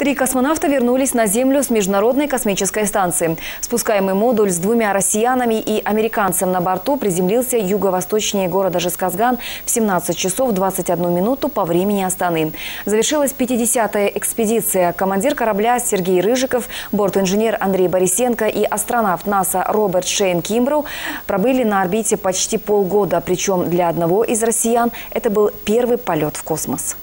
Три космонавта вернулись на Землю с Международной космической станции. Спускаемый модуль с двумя россиянами и американцем на борту приземлился юго-восточнее города Жесказган в 17 часов 21 минуту по времени Астаны. Завершилась 50-я экспедиция. Командир корабля Сергей Рыжиков, бортинженер Андрей Борисенко и астронавт НАСА Роберт Шейн Кимброу пробыли на орбите почти полгода. Причем для одного из россиян это был первый полет в космос.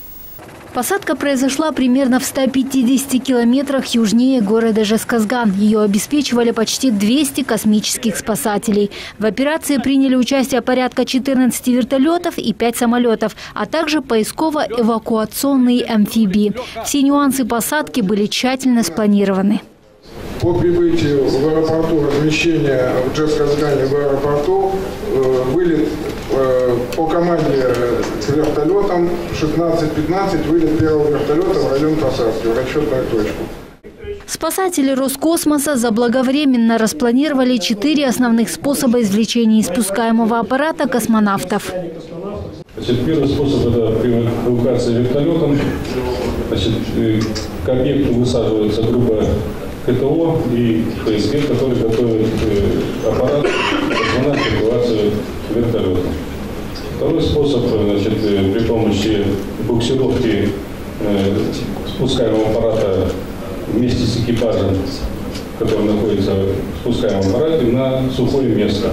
Посадка произошла примерно в 150 километрах южнее города Жесказган. Ее обеспечивали почти 200 космических спасателей. В операции приняли участие порядка 14 вертолетов и 5 самолетов, а также поисково-эвакуационные амфибии. Все нюансы посадки были тщательно спланированы. По прибытию в аэропорту, размещение в Джесказгане в аэропорту, э, вылет э, по команде с вертолетом 16-15, вылет первого вертолета в район посадки, в расчетную точку. Спасатели Роскосмоса заблаговременно распланировали четыре основных способа извлечения спускаемого аппарата космонавтов. Значит, первый способ – это при эвакуации вертолетом. Значит, э, к объекту высаживается группа КТО и ФСГ, которые готовят э, аппарат для эвакуацию вертолета. Второй способ значит, э, при помощи буксировки э, спускаемого аппарата вместе с экипажем, который находится в спускаемом аппарате, на сухое место.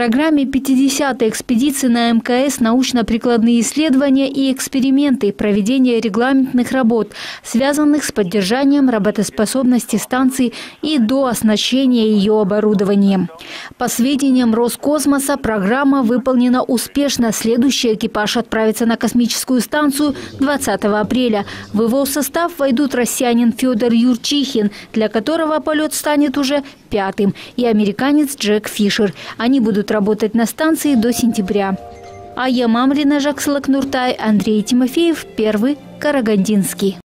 Программе 50-й экспедиции на МКС научно-прикладные исследования и эксперименты, проведение регламентных работ, связанных с поддержанием работоспособности станции и до оснащения ее оборудованием. По сведениям Роскосмоса, программа выполнена успешно. Следующий экипаж отправится на космическую станцию 20 апреля. В его состав войдут россиянин Федор Юрчихин, для которого полет станет уже пятым, и американец Джек Фишер. Они будут работать на станции до сентября. А я Мамрина Жаксалак Нуртай, Андрей Тимофеев, Первый, Карагандинский.